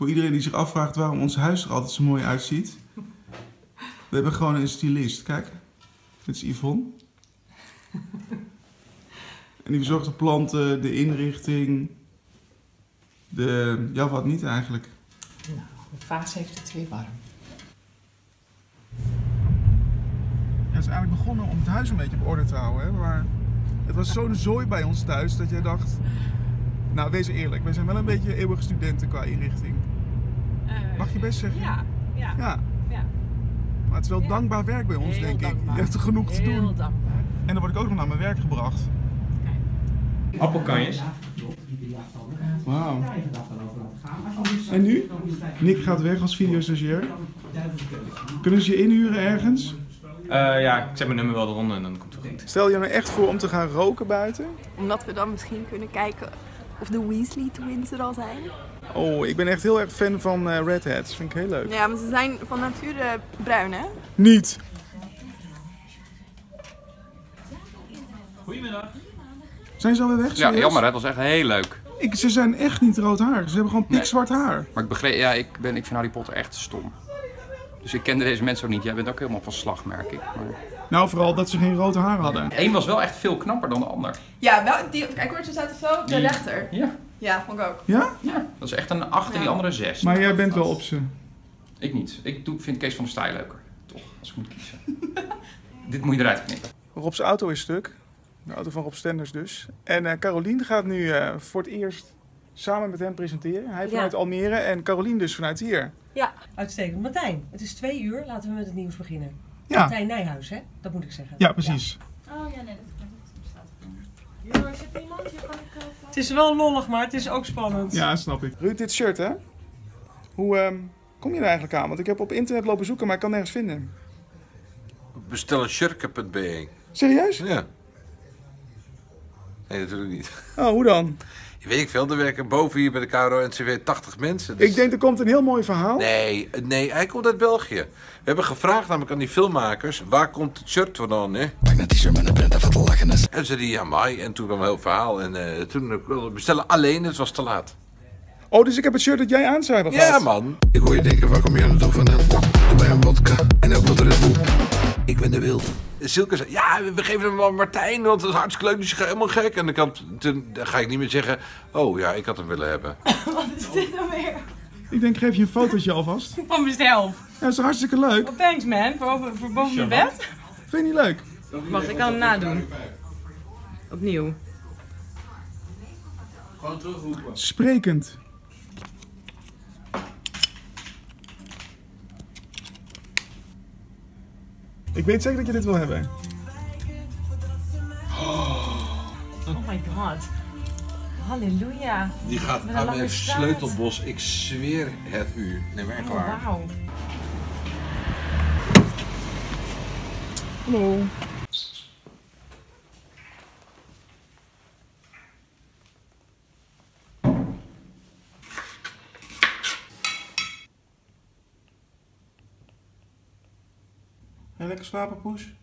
Voor iedereen die zich afvraagt waarom ons huis er altijd zo mooi uitziet. We hebben gewoon een stylist. Kijk, dit is Yvonne. En die verzorgt de planten, de inrichting. De... Ja, wat niet eigenlijk. Nou, de vaas heeft het weer warm. Ja, het is eigenlijk begonnen om het huis een beetje op orde te houden. Hè? Maar het was zo'n zooi bij ons thuis dat jij dacht... Nou, wees eerlijk. Wij zijn wel een beetje eeuwige studenten qua inrichting. Mag je best zeggen? Ja, ja, Ja, ja. maar het is wel Ja. dankbaar werk bij ons, Heel denk ik. Je hebt er genoeg te Heel doen. dankbaar. En dan word ik ook nog naar mijn werk gebracht. Appelkanjes. Wauw. En nu? Nick gaat weg als videostagiair. Kunnen ze je inhuren ergens? Eh, ja, ik zet mijn nummer wel eronder en dan komt het goed. Stel je nou echt voor om te gaan roken buiten? Omdat we dan misschien kunnen kijken of de Weasley Twins er al zijn. Oh, ik ben echt heel erg fan van eh, Red Hats. Vind ik heel leuk. Ja, maar ze zijn van nature bruin, hè? Niet. Goedemiddag. Zijn ze alweer weg? Ja, Serieus? jammer, dat was echt heel leuk. Ik, ze zijn echt niet rood haar. Ze hebben gewoon Nee. pikzwart haar. Maar ik begreep, ja, ik, ben, ik vind Harry Potter echt stom. Dus ik kende deze mensen ook niet. Jij bent ook helemaal van slag, merk ik. Maar... Nou, vooral dat ze geen rood haar hadden. Eén was wel echt veel knapper dan de ander. Ja, wel, die, kijk hoor, ze zaten zo, de rechter. Ja, Ja, vond ik ook. Ja? ja. Dat is echt een 8 en die Ja. andere 6. Maar jij bent wel op ze. Ik niet. Ik doe, vind Kees van der Staaij leuker. Toch, als ik moet kiezen. Dit moet je eruit knippen. Rob's auto is stuk. De auto van Rob Stenders dus. En eh Carolien gaat nu eh, voor het eerst samen met hem presenteren. Hij vanuit Almere en Carolien dus vanuit hier. Uitstekend. Martijn, het is twee uur. Laten we met het nieuws beginnen. Ja, Martijn Nijhuis, hè? Dat moet ik zeggen. ja precies. Oh ja, nee, dat, dat staat Hier kan ik. Het is wel lollig, maar het is ook spannend. Ja, snap ik. Ruud, dit shirt hè? Hoe ehm, kom je er eigenlijk aan? Want ik heb op internet lopen zoeken, maar ik kan nergens vinden. Bestel. Serieus? Ja. Nee, natuurlijk niet. Oh, hoe dan? Je weet ik veel, er werken boven hier bij de KRO-NCW 80 mensen. dus- Ik denk er komt een heel mooi verhaal. Nee, nee, hij komt uit België. We hebben gevraagd namelijk aan die filmmakers, waar komt het shirt vandaan, hè? Pak net t-shirt met een print even te lachen is. En ze die ja, mij. En toen kwam een heel verhaal. En eh, toen we bestellen alleen, het was te laat. Oh, dus ik heb het shirt dat jij aan zou hebben Ja, man. Ik hoor je denken, waar kom je aan het vandaan? Ben de wild. Silke zei, ja, we geven hem wel Martijn, want het is hartstikke leuk. Dus je gaat helemaal gek. En ik had, toen dan ga ik niet meer zeggen, oh ja, ik had hem willen hebben. Wat is dit nou weer? Ik denk, geef je een fotootje alvast. Van mezelf. Ja, dat is hartstikke leuk. Oh, thanks man, voor boven, voor boven mijn bed. Vind je niet leuk? Wacht, ik kan hem nadoen. Opnieuw. Sprekend. Ik weet zeker dat je dit wil hebben. Oh my god. Halleluja. Die gaat Met een staart. Ik zweer het u. Nee, maar echt Oh, wauw. Hallo. Lekker slapen, Poes?